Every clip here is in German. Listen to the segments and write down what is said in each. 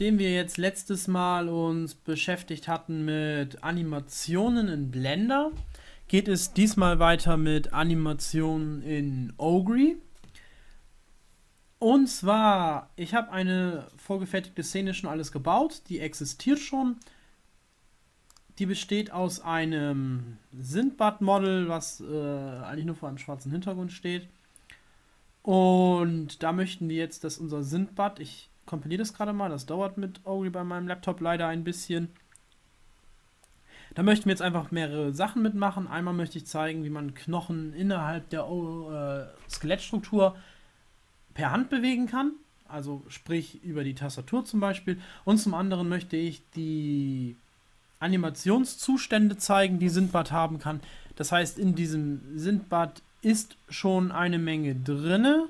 nachdem wir jetzt letztes Mal uns beschäftigt hatten mit Animationen in Blender, geht es diesmal weiter mit Animationen in Ogre. Und zwar, ich habe eine vorgefertigte Szene schon alles gebaut, die existiert schon. Die besteht aus einem Sindbad-Model, was äh, eigentlich nur vor einem schwarzen Hintergrund steht. Und da möchten wir jetzt, dass unser Sindbad, ich kompiliere das gerade mal, das dauert mit Ogre bei meinem Laptop leider ein bisschen. Da möchten wir jetzt einfach mehrere Sachen mitmachen. Einmal möchte ich zeigen, wie man Knochen innerhalb der äh, Skelettstruktur per Hand bewegen kann. Also sprich über die Tastatur zum Beispiel. Und zum anderen möchte ich die Animationszustände zeigen, die Sindbad haben kann. Das heißt, in diesem Sindbad ist schon eine Menge drinne.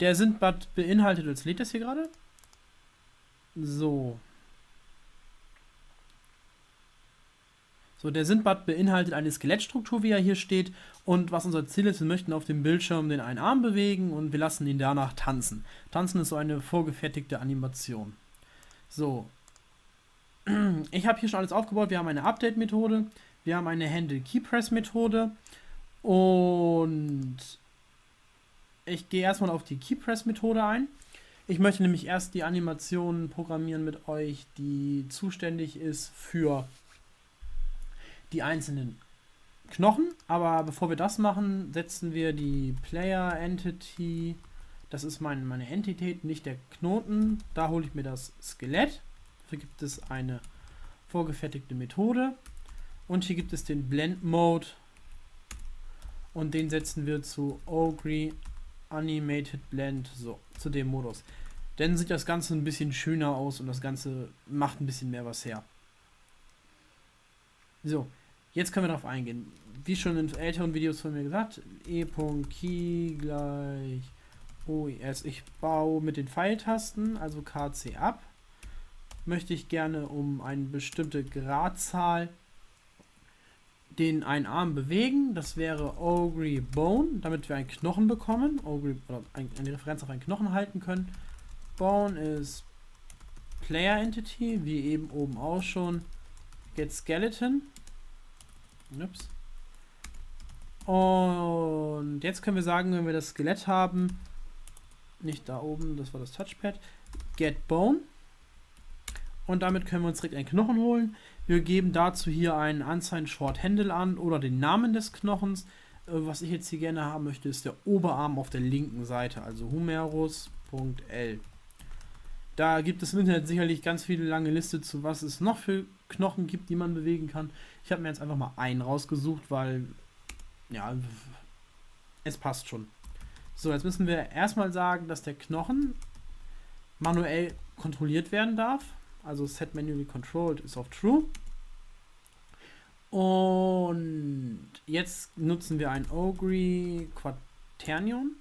Der Sindbad beinhaltet, jetzt lädt das hier gerade. So. So, der Sindbad beinhaltet eine Skelettstruktur, wie er hier steht. Und was unser Ziel ist, wir möchten auf dem Bildschirm den einen Arm bewegen und wir lassen ihn danach tanzen. Tanzen ist so eine vorgefertigte Animation. So. Ich habe hier schon alles aufgebaut. Wir haben eine Update-Methode. Wir haben eine Handle-Keypress-Methode. Und ich gehe erstmal auf die Keypress-Methode ein. Ich möchte nämlich erst die Animation programmieren mit euch, die zuständig ist für die einzelnen Knochen. Aber bevor wir das machen, setzen wir die Player Entity das ist mein, meine Entität, nicht der Knoten. Da hole ich mir das Skelett. Dafür gibt es eine vorgefertigte Methode. Und hier gibt es den Blend Mode. Und den setzen wir zu Ogre Animated Blend. So, zu dem Modus. Dann sieht das Ganze ein bisschen schöner aus und das Ganze macht ein bisschen mehr was her. So, jetzt können wir darauf eingehen. Wie schon in älteren Videos von mir gesagt, e.key gleich OES. Ich baue mit den Pfeiltasten, also KC ab. Möchte ich gerne um eine bestimmte Gradzahl den einen Arm bewegen. Das wäre Ogre Bone, damit wir einen Knochen bekommen. Ogre, oder eine Referenz auf einen Knochen halten können. Bone ist Player Entity, wie eben oben auch schon. Get Skeleton. Ups. Und jetzt können wir sagen, wenn wir das Skelett haben, nicht da oben, das war das Touchpad, Get Bone. Und damit können wir uns direkt einen Knochen holen. Wir geben dazu hier einen Unsigned Short Handle an oder den Namen des Knochens. Äh, was ich jetzt hier gerne haben möchte, ist der Oberarm auf der linken Seite, also humerus.l. Da gibt es im Internet sicherlich ganz viele lange Liste zu, was es noch für Knochen gibt, die man bewegen kann. Ich habe mir jetzt einfach mal einen rausgesucht, weil ja, es passt schon. So, jetzt müssen wir erstmal sagen, dass der Knochen manuell kontrolliert werden darf. Also set manually controlled ist auf true. Und jetzt nutzen wir ein Ogre Quaternion.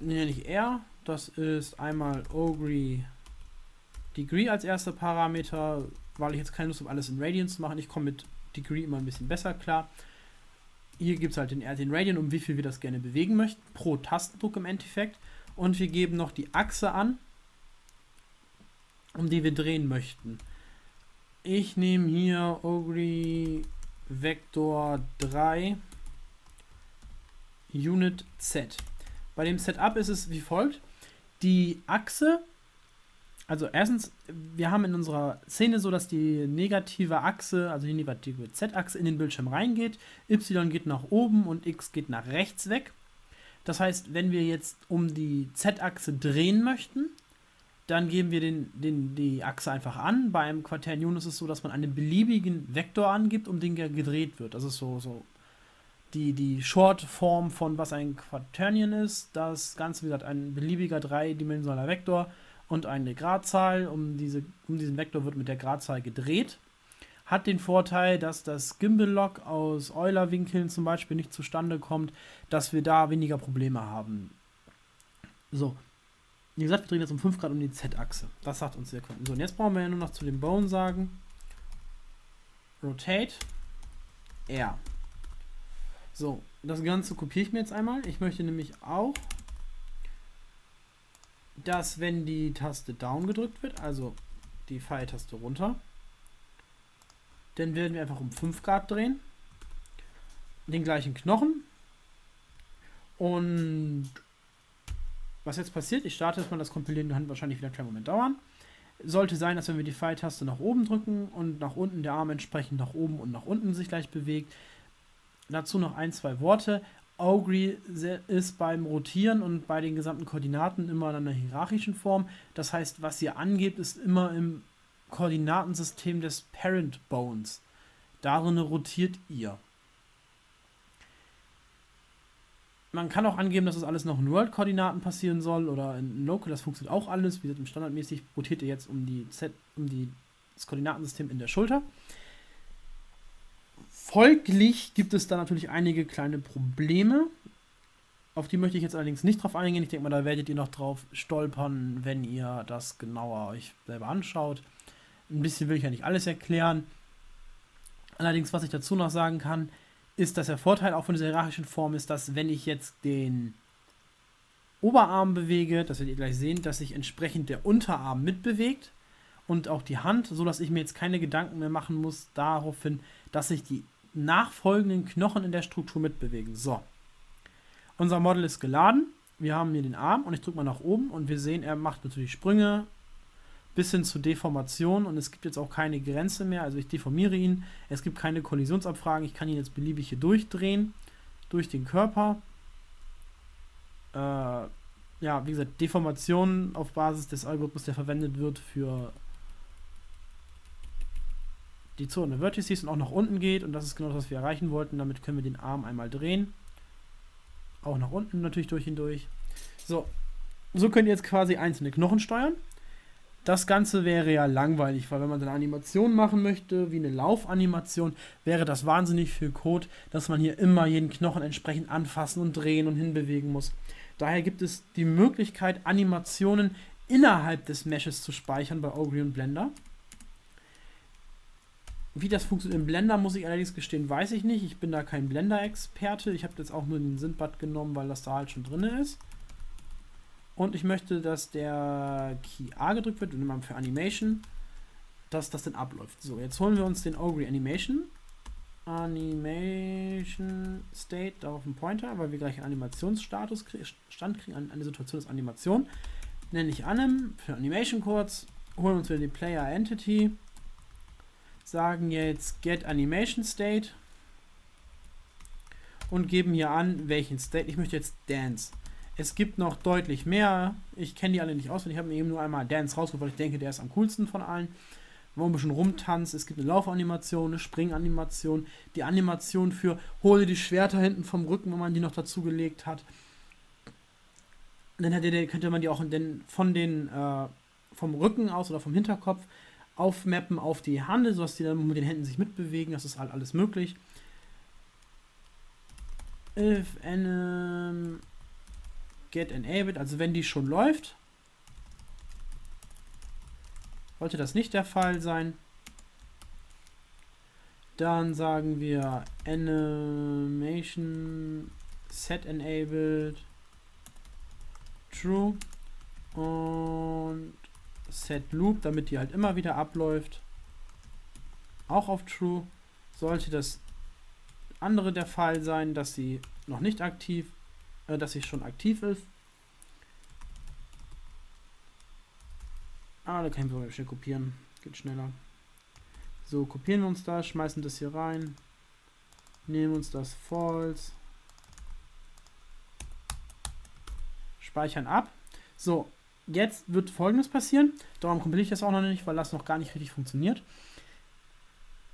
Nenne ich R. Das ist einmal Ogre Degree als erster Parameter, weil ich jetzt keine Lust habe, alles in Radians zu machen. Ich komme mit Degree immer ein bisschen besser klar. Hier gibt es halt den, den Radian, um wie viel wir das gerne bewegen möchten, pro Tastendruck im Endeffekt. Und wir geben noch die Achse an, um die wir drehen möchten. Ich nehme hier Ogre Vector 3 Unit Z. Bei dem Setup ist es wie folgt. Die Achse also erstens, wir haben in unserer Szene so, dass die negative Achse, also die negative Z-Achse in den Bildschirm reingeht, Y geht nach oben und X geht nach rechts weg. Das heißt, wenn wir jetzt um die Z-Achse drehen möchten, dann geben wir den, den, die Achse einfach an. Bei einem Quaternion ist es so, dass man einen beliebigen Vektor angibt, um den gedreht wird. Das ist so, so die, die Short-Form von was ein Quaternion ist. Das Ganze, wie gesagt, ein beliebiger dreidimensionaler Vektor und eine Gradzahl. Um, diese, um diesen Vektor wird mit der Gradzahl gedreht. Hat den Vorteil, dass das Gimbal-Lock aus Euler-Winkeln zum Beispiel nicht zustande kommt, dass wir da weniger Probleme haben. So. Wie gesagt, wir drehen jetzt um 5 Grad um die Z-Achse. Das sagt uns der Kunde. So, und jetzt brauchen wir ja nur noch zu dem Bone sagen: Rotate R. So, das Ganze kopiere ich mir jetzt einmal. Ich möchte nämlich auch dass wenn die Taste Down gedrückt wird, also die Pfeiltaste runter, dann werden wir einfach um 5 Grad drehen. Den gleichen Knochen. Und was jetzt passiert, ich starte jetzt mal das Kompilieren, kann wahrscheinlich wieder einen kleinen Moment dauern. Sollte sein, dass wenn wir die Pfeiltaste nach oben drücken und nach unten der Arm entsprechend nach oben und nach unten sich gleich bewegt. Dazu noch ein, zwei Worte. Augury ist beim Rotieren und bei den gesamten Koordinaten immer in einer hierarchischen Form. Das heißt, was ihr angebt, ist immer im Koordinatensystem des Parent Bones. Darin rotiert ihr. Man kann auch angeben, dass das alles noch in World-Koordinaten passieren soll oder in Local, das funktioniert auch alles. Wie gesagt, standardmäßig rotiert ihr jetzt um, die Z, um die, das Koordinatensystem in der Schulter. Folglich gibt es da natürlich einige kleine Probleme. Auf die möchte ich jetzt allerdings nicht drauf eingehen. Ich denke mal, da werdet ihr noch drauf stolpern, wenn ihr das genauer euch selber anschaut. Ein bisschen will ich ja nicht alles erklären. Allerdings, was ich dazu noch sagen kann, ist, dass der Vorteil auch von dieser hierarchischen Form ist, dass wenn ich jetzt den Oberarm bewege, das werdet ihr gleich sehen, dass sich entsprechend der Unterarm mitbewegt und auch die Hand, so dass ich mir jetzt keine Gedanken mehr machen muss daraufhin, dass sich die nachfolgenden Knochen in der Struktur mitbewegen. So. Unser Model ist geladen. Wir haben hier den Arm und ich drücke mal nach oben und wir sehen, er macht natürlich Sprünge bis hin zu Deformation und es gibt jetzt auch keine Grenze mehr. Also ich deformiere ihn. Es gibt keine Kollisionsabfragen. Ich kann ihn jetzt beliebig hier durchdrehen durch den Körper. Äh, ja, wie gesagt, Deformation auf Basis des Algorithmus, der verwendet wird für die Zone Vertices und auch nach unten geht. Und das ist genau das, was wir erreichen wollten. Damit können wir den Arm einmal drehen. Auch nach unten natürlich durch ihn durch. So, so könnt ihr jetzt quasi einzelne Knochen steuern. Das Ganze wäre ja langweilig, weil wenn man eine Animation machen möchte, wie eine Laufanimation, wäre das wahnsinnig viel Code, dass man hier immer jeden Knochen entsprechend anfassen und drehen und hinbewegen muss. Daher gibt es die Möglichkeit, Animationen innerhalb des Meshes zu speichern bei Ogre und Blender. Wie das funktioniert im Blender, muss ich allerdings gestehen, weiß ich nicht. Ich bin da kein Blender-Experte. Ich habe jetzt auch nur den Sindbad genommen, weil das da halt schon drin ist. Und ich möchte, dass der Key A gedrückt wird, und für Animation, dass das dann abläuft. So, jetzt holen wir uns den Ogre Animation. Animation State, darauf ein Pointer, weil wir gleich einen Animationsstatus Stand kriegen, eine Situation ist Animation. Nenne ich Anim für Animation kurz, holen uns wieder die Player Entity sagen jetzt get animation state und geben hier an, welchen State. Ich möchte jetzt Dance. Es gibt noch deutlich mehr. Ich kenne die alle nicht auswendig. Ich habe mir eben nur einmal Dance rausgesucht, weil ich denke, der ist am coolsten von allen. Wo ein bisschen rumtanzt. Es gibt eine Laufanimation, eine Springanimation, die Animation für hole die Schwerter hinten vom Rücken, wenn man die noch dazu gelegt hat. Dann könnte man die auch von den äh, vom Rücken aus oder vom Hinterkopf aufmappen auf die Hand, sodass die dann mit den Händen sich mitbewegen. Das ist halt alles möglich. If anim get enabled, also wenn die schon läuft, sollte das nicht der Fall sein. Dann sagen wir Animation Set Enabled True und Set Loop, damit die halt immer wieder abläuft. Auch auf True. Sollte das andere der Fall sein, dass sie noch nicht aktiv, äh, dass sie schon aktiv ist. Ah, da kann ich sogar schnell kopieren. Geht schneller. So, kopieren wir uns das, schmeißen das hier rein. Nehmen uns das False. Speichern ab. So, jetzt wird folgendes passieren. Darum kompiliere ich das auch noch nicht, weil das noch gar nicht richtig funktioniert.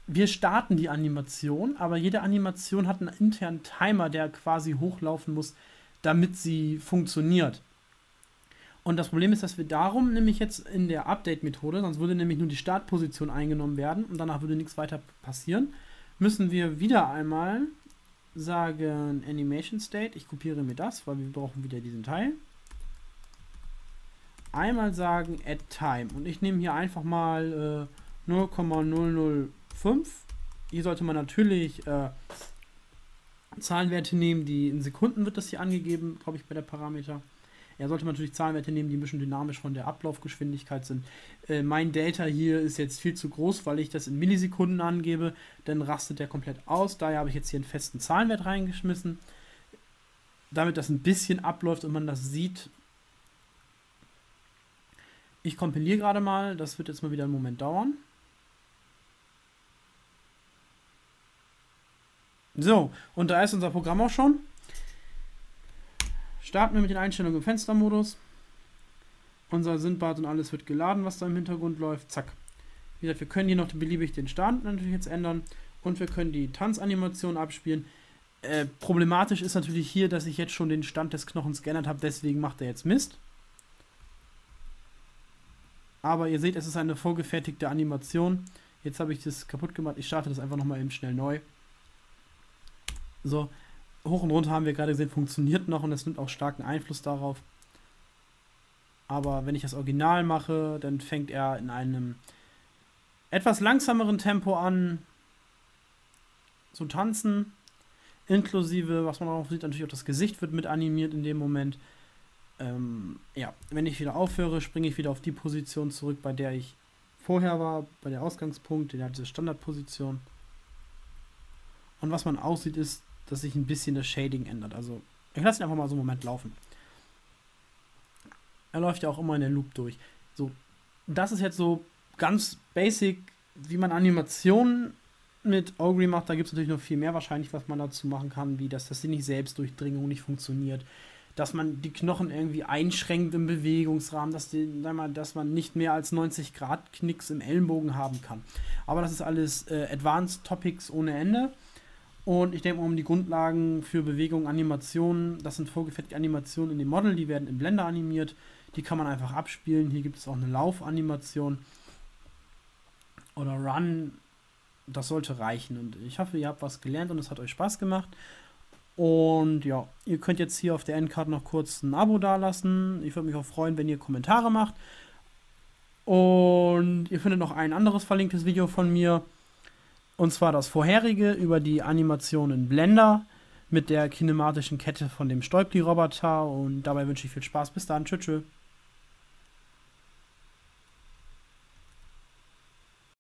Wir starten die Animation, aber jede Animation hat einen internen Timer, der quasi hochlaufen muss, damit sie funktioniert. Und das Problem ist, dass wir darum nämlich jetzt in der Update-Methode, sonst würde nämlich nur die Startposition eingenommen werden und danach würde nichts weiter passieren, müssen wir wieder einmal sagen Animation State. Ich kopiere mir das, weil wir brauchen wieder diesen Teil einmal sagen Add Time und ich nehme hier einfach mal äh, 0,005. Hier sollte man natürlich äh, Zahlenwerte nehmen, die in Sekunden wird das hier angegeben, glaube ich, bei der Parameter. Ja, sollte man natürlich Zahlenwerte nehmen, die ein bisschen dynamisch von der Ablaufgeschwindigkeit sind. Äh, mein Delta hier ist jetzt viel zu groß, weil ich das in Millisekunden angebe. Dann rastet der komplett aus. Daher habe ich jetzt hier einen festen Zahlenwert reingeschmissen. Damit das ein bisschen abläuft und man das sieht. Ich kompiliere gerade mal. Das wird jetzt mal wieder einen Moment dauern. So, und da ist unser Programm auch schon. Starten wir mit den Einstellungen im Fenstermodus. Unser Sindbad und alles wird geladen, was da im Hintergrund läuft. Zack. Wie gesagt, wir können hier noch beliebig den Stand natürlich jetzt ändern. Und wir können die Tanzanimation abspielen. Äh, problematisch ist natürlich hier, dass ich jetzt schon den Stand des Knochens geändert habe. Deswegen macht er jetzt Mist. Aber ihr seht, es ist eine vorgefertigte Animation. Jetzt habe ich das kaputt gemacht. Ich starte das einfach nochmal eben schnell neu. So, hoch und runter haben wir gerade gesehen, funktioniert noch und es nimmt auch starken Einfluss darauf. Aber wenn ich das Original mache, dann fängt er in einem etwas langsameren Tempo an zu tanzen. Inklusive, was man auch sieht, natürlich auch das Gesicht wird mit animiert in dem Moment. Ähm, ja, wenn ich wieder aufhöre, springe ich wieder auf die Position zurück, bei der ich vorher war, bei der Ausgangspunkt, in der Standardposition. Und was man aussieht, ist, dass sich ein bisschen das Shading ändert. Also, ich lasse ihn einfach mal so einen Moment laufen. Er läuft ja auch immer in der Loop durch. So, das ist jetzt so ganz basic, wie man Animationen mit Ogre macht. Da gibt es natürlich noch viel mehr wahrscheinlich, was man dazu machen kann, wie dass das nicht Selbstdurchdringung nicht funktioniert. Dass man die Knochen irgendwie einschränkt im Bewegungsrahmen, dass, die, mal, dass man nicht mehr als 90 Grad Knicks im Ellenbogen haben kann. Aber das ist alles äh, Advanced Topics ohne Ende. Und ich denke mal um die Grundlagen für Bewegung, Animationen. Das sind vorgefertigte Animationen in dem Model, die werden in Blender animiert. Die kann man einfach abspielen. Hier gibt es auch eine Laufanimation oder Run. Das sollte reichen. Und ich hoffe, ihr habt was gelernt und es hat euch Spaß gemacht. Und ja, ihr könnt jetzt hier auf der Endcard noch kurz ein Abo dalassen. Ich würde mich auch freuen, wenn ihr Kommentare macht. Und ihr findet noch ein anderes verlinktes Video von mir. Und zwar das vorherige über die Animation in Blender mit der kinematischen Kette von dem Stäubli-Roboter. Und dabei wünsche ich viel Spaß. Bis dann. Tschüss. tschüss.